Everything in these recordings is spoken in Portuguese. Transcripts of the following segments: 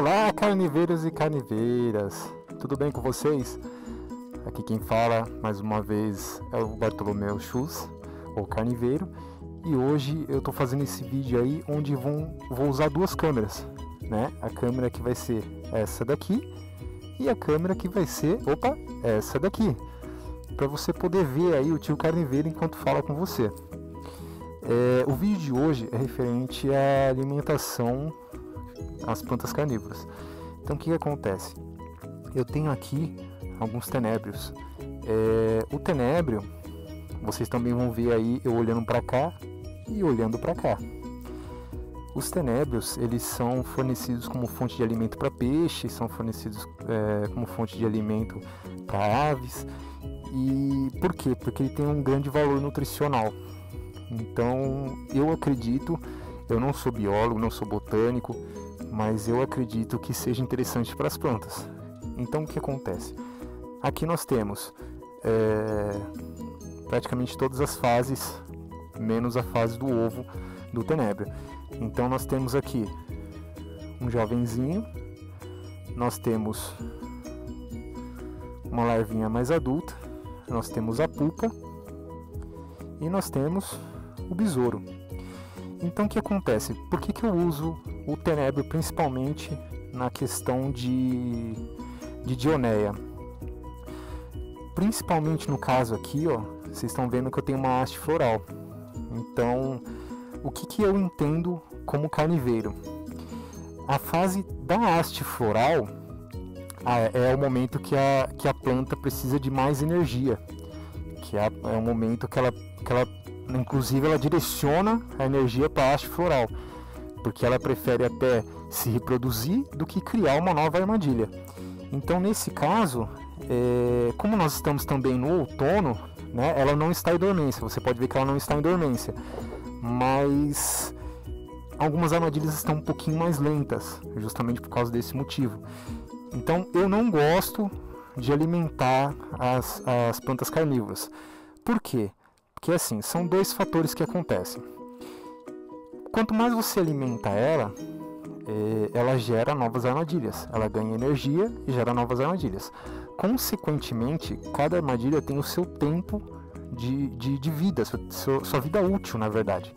Olá, carniveiros e carniveiras! Tudo bem com vocês? Aqui quem fala mais uma vez é o Bartolomeu Chus, ou Carniveiro, e hoje eu estou fazendo esse vídeo aí onde vão, vou usar duas câmeras, né? A câmera que vai ser essa daqui e a câmera que vai ser, opa, essa daqui, para você poder ver aí o tio Carniveiro enquanto fala com você. É, o vídeo de hoje é referente à alimentação às plantas carnívoras. Então o que, que acontece? Eu tenho aqui alguns tenébrios. É, o tenébrio, vocês também vão ver aí eu olhando para cá e olhando para cá. Os tenébrios eles são fornecidos como fonte de alimento para peixes, são fornecidos é, como fonte de alimento para aves. E por quê? Porque ele tem um grande valor nutricional. Então, eu acredito, eu não sou biólogo, não sou botânico, mas eu acredito que seja interessante para as plantas. Então, o que acontece? Aqui nós temos é, praticamente todas as fases, menos a fase do ovo do tenebro. Então, nós temos aqui um jovenzinho, nós temos uma larvinha mais adulta, nós temos a pupa e nós temos o besouro. Então o que acontece? Por que, que eu uso o tenebro principalmente na questão de, de dioneia? Principalmente no caso aqui, ó, vocês estão vendo que eu tenho uma haste floral. Então, o que, que eu entendo como carniveiro? A fase da haste floral é o momento que a, que a planta precisa de mais energia, que é, é o momento que ela, que ela Inclusive, ela direciona a energia para a haste floral, porque ela prefere até se reproduzir do que criar uma nova armadilha. Então, nesse caso, é, como nós estamos também no outono, né, ela não está em dormência. Você pode ver que ela não está em dormência, mas algumas armadilhas estão um pouquinho mais lentas, justamente por causa desse motivo. Então, eu não gosto de alimentar as, as plantas carnívoras. Por quê? Que assim, são dois fatores que acontecem. Quanto mais você alimenta ela, é, ela gera novas armadilhas. Ela ganha energia e gera novas armadilhas. Consequentemente, cada armadilha tem o seu tempo de, de, de vida, sua, sua, vida útil, na verdade.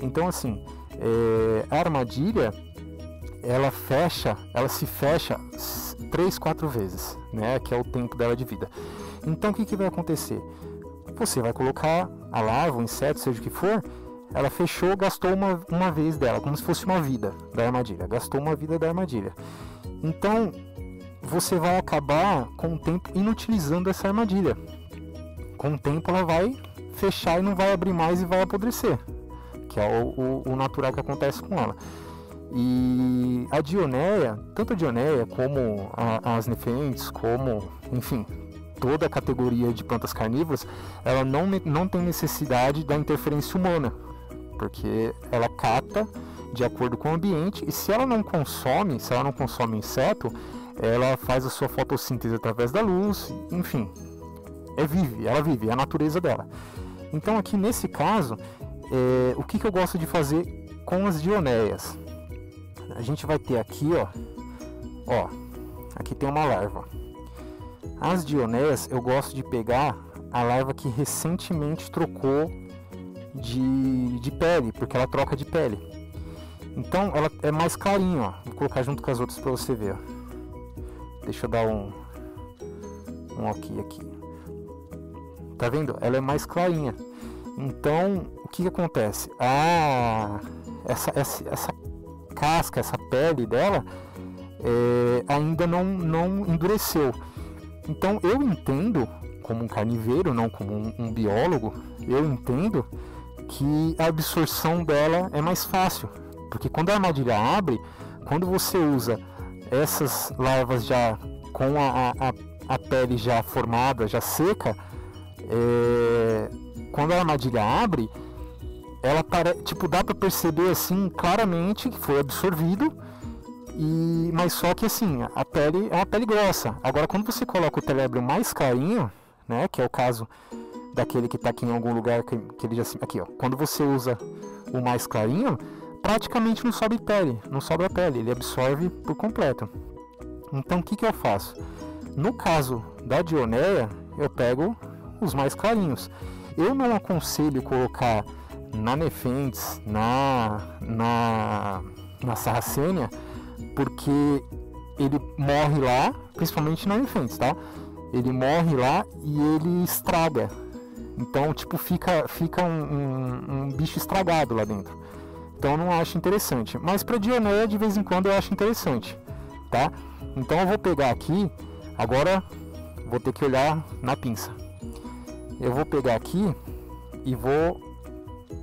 Então, assim, é, a armadilha ela fecha, ela se fecha três, quatro vezes, né? Que é o tempo dela de vida. Então, o que, que vai acontecer? você vai colocar a larva, o inseto, seja o que for, ela fechou, gastou uma, uma vez dela, como se fosse uma vida da armadilha, gastou uma vida da armadilha. Então, você vai acabar com o tempo inutilizando essa armadilha. Com o tempo ela vai fechar e não vai abrir mais e vai apodrecer, que é o, o, o natural que acontece com ela. E a dioneia, tanto a dioneia como a, as nefentes, como, enfim, toda a categoria de plantas carnívoras, ela não, não tem necessidade da interferência humana, porque ela cata de acordo com o ambiente e se ela não consome, se ela não consome inseto, ela faz a sua fotossíntese através da luz, enfim, é vive, ela vive, é a natureza dela. Então aqui nesse caso, é, o que, que eu gosto de fazer com as dioneias? A gente vai ter aqui, ó, ó, aqui tem uma larva. As dionéias eu gosto de pegar a larva que recentemente trocou de, de pele, porque ela troca de pele. Então ela é mais clarinha, ó. Vou colocar junto com as outras para você ver. Deixa eu dar um um aqui aqui. Tá vendo? Ela é mais clarinha. Então o que, que acontece? Ah, essa, essa, essa casca, essa pele dela é, ainda não, não endureceu. Então eu entendo, como um carniveiro, não como um, um biólogo, eu entendo que a absorção dela é mais fácil. Porque quando a armadilha abre, quando você usa essas larvas já com a, a, a pele já formada, já seca, é, quando a armadilha abre, ela tipo dá para perceber assim claramente que foi absorvido e, mas só que assim, a pele é uma pele grossa. Agora quando você coloca o telébrio mais carinho, né, que é o caso daquele que está aqui em algum lugar que, que ele já aqui, ó. Quando você usa o mais clarinho, praticamente não sobe pele, não sobra pele, ele absorve por completo. Então o que, que eu faço? No caso da Dioneia, eu pego os mais clarinhos. Eu não aconselho colocar na Nefentes, na, na, na Sarracênia, porque ele morre lá, principalmente na Nefentes, tá? Ele morre lá e ele estraga. Então, tipo, fica, fica um, um, um bicho estragado lá dentro. Então não acho interessante. Mas para Dioneia, de vez em quando, eu acho interessante, tá? Então eu vou pegar aqui, agora vou ter que olhar na pinça. Eu vou pegar aqui e vou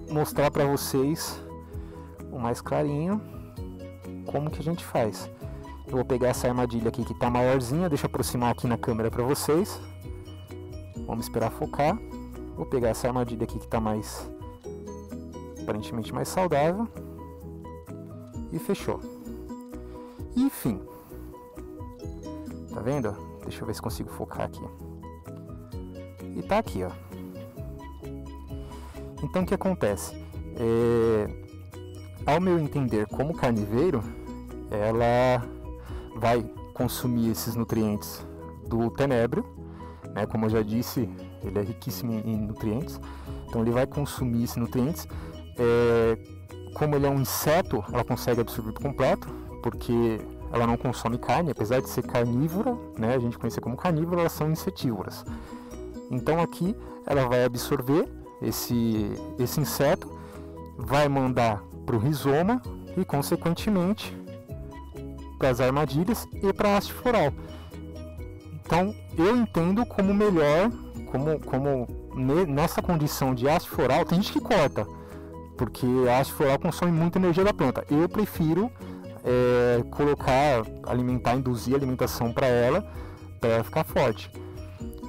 mostrar para vocês o mais clarinho como que a gente faz. Eu vou pegar essa armadilha aqui que está maiorzinha, deixa eu aproximar aqui na câmera para vocês. Vamos esperar focar. Vou pegar essa armadilha aqui que está mais aparentemente mais saudável e fechou. Enfim, tá vendo? Deixa eu ver se consigo focar aqui. E tá aqui, ó. Então o que acontece? É, ao meu entender, como carniveiro, ela vai consumir esses nutrientes do tenebro, né? Como eu já disse, ele é riquíssimo em nutrientes. Então ele vai consumir esses nutrientes. É, como ele é um inseto, ela consegue absorver por completo, porque ela não consome carne, apesar de ser carnívora, né? A gente conhece como carnívora, elas são insetívoras. Então aqui ela vai absorver esse, esse inseto, vai mandar para o rizoma e, consequentemente, para as armadilhas e para a haste floral. Então, eu entendo como melhor, como, como nessa condição de haste floral, tem gente que corta, porque a haste floral consome muita energia da planta. Eu prefiro é, colocar, alimentar, induzir alimentação para ela, para ela ficar forte.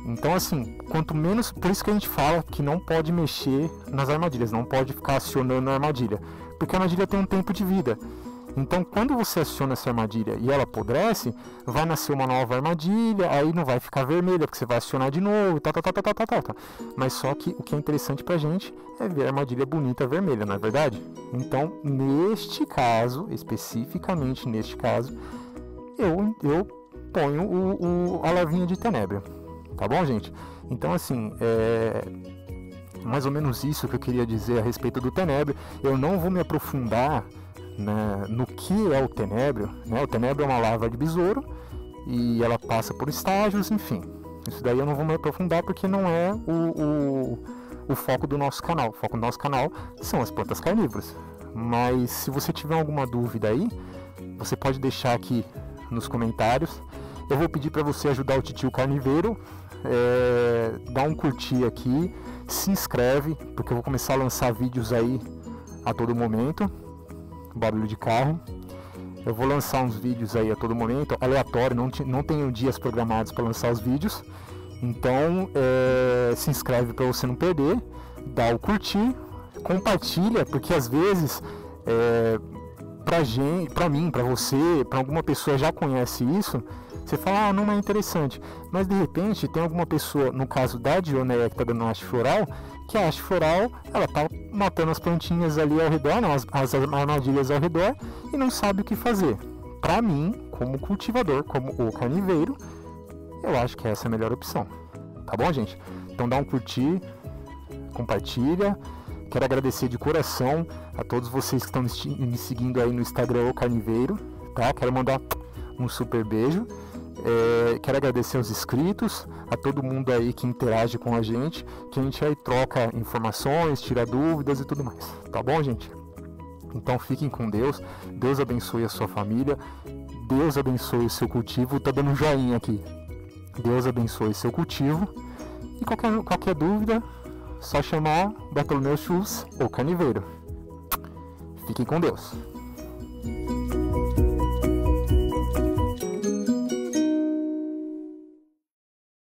Então, assim, quanto menos. Por isso que a gente fala que não pode mexer nas armadilhas, não pode ficar acionando a armadilha. Porque a armadilha tem um tempo de vida. Então, quando você aciona essa armadilha e ela apodrece, vai nascer uma nova armadilha, aí não vai ficar vermelha, porque você vai acionar de novo, tá, tá, tá, tá, tá, tá, tá. Mas só que o que é interessante pra gente é ver a armadilha bonita vermelha, não é verdade? Então, neste caso, especificamente neste caso, eu, eu ponho o, o a lavinha de tenebra. Tá bom, gente? Então, assim, é mais ou menos isso que eu queria dizer a respeito do tenebro. Eu não vou me aprofundar né, no que é o tenebro. Né? O tenebro é uma lava de besouro e ela passa por estágios, enfim. Isso daí eu não vou me aprofundar porque não é o, o, o foco do nosso canal. O foco do nosso canal são as plantas carnívoras. Mas se você tiver alguma dúvida aí, você pode deixar aqui nos comentários. Eu vou pedir para você ajudar o titio carniveiro, é, dá um curtir aqui, se inscreve, porque eu vou começar a lançar vídeos aí a todo momento barulho de carro. Eu vou lançar uns vídeos aí a todo momento, aleatório, não, não tenho dias programados para lançar os vídeos. Então é, se inscreve para você não perder, dá o curtir, compartilha, porque às vezes é, pra gente, pra mim, pra você, pra alguma pessoa já conhece isso, você fala, ah, não é interessante. Mas de repente tem alguma pessoa, no caso da Dioneia que está dando haste floral, que a haste floral ela tá matando as plantinhas ali ao redor, não, as, as armadilhas ao redor, e não sabe o que fazer. Para mim, como cultivador, como o carniveiro, eu acho que essa é a melhor opção. Tá bom, gente? Então dá um curtir, compartilha. Quero agradecer de coração a todos vocês que estão me seguindo aí no Instagram o Carniveiro, tá? Quero mandar um super beijo. É, quero agradecer aos inscritos, a todo mundo aí que interage com a gente, que a gente aí troca informações, tira dúvidas e tudo mais. Tá bom, gente? Então fiquem com Deus, Deus abençoe a sua família, Deus abençoe o seu cultivo. Tá dando um joinha aqui. Deus abençoe seu cultivo. E qualquer, qualquer dúvida, só chamar Bartolomeu Chus ou Caniveiro. Fiquem com Deus.